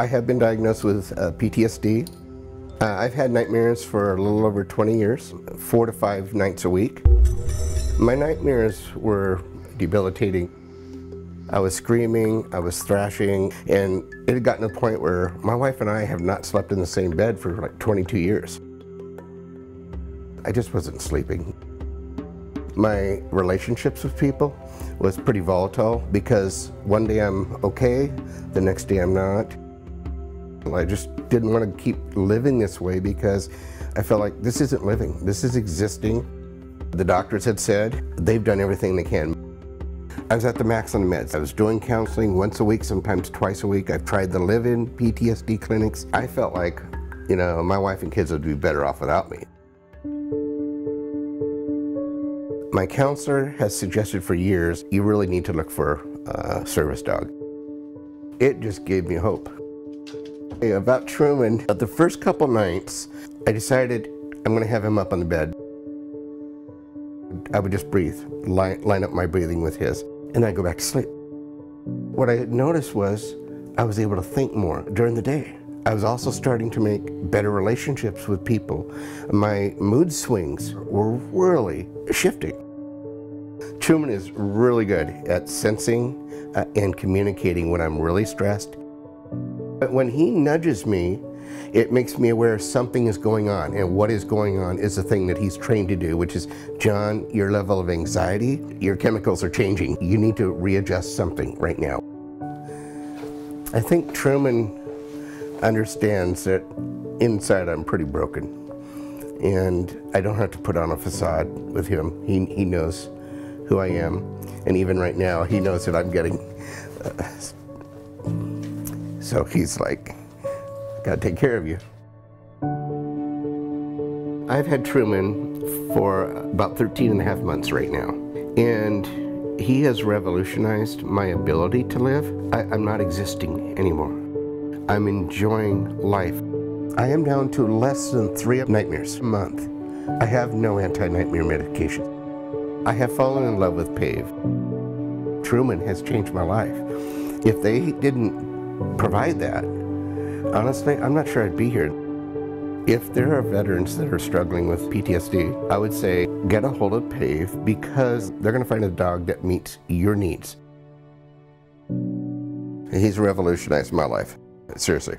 I have been diagnosed with uh, PTSD. Uh, I've had nightmares for a little over 20 years, four to five nights a week. My nightmares were debilitating. I was screaming, I was thrashing, and it had gotten to the point where my wife and I have not slept in the same bed for like 22 years. I just wasn't sleeping. My relationships with people was pretty volatile because one day I'm okay, the next day I'm not. I just didn't want to keep living this way because I felt like this isn't living, this is existing. The doctors had said they've done everything they can. I was at the max on the meds. I was doing counseling once a week, sometimes twice a week. I've tried the live-in PTSD clinics. I felt like, you know, my wife and kids would be better off without me. My counselor has suggested for years, you really need to look for a service dog. It just gave me hope. About Truman, the first couple nights, I decided I'm gonna have him up on the bed. I would just breathe, line, line up my breathing with his, and I'd go back to sleep. What I noticed was I was able to think more during the day. I was also starting to make better relationships with people. My mood swings were really shifting. Truman is really good at sensing uh, and communicating when I'm really stressed. But when he nudges me, it makes me aware something is going on, and what is going on is the thing that he's trained to do, which is, John, your level of anxiety, your chemicals are changing. You need to readjust something right now. I think Truman understands that inside I'm pretty broken. And I don't have to put on a facade with him. He, he knows who I am. And even right now, he knows that I'm getting. Uh, so he's like, gotta take care of you. I've had Truman for about 13 and a half months right now. And he has revolutionized my ability to live. I, I'm not existing anymore. I'm enjoying life. I am down to less than three nightmares a month. I have no anti-nightmare medication. I have fallen in love with PAVE. Truman has changed my life. If they didn't provide that, honestly, I'm not sure I'd be here. If there are veterans that are struggling with PTSD, I would say get a hold of PAVE because they're going to find a dog that meets your needs. He's revolutionized my life. Seriously.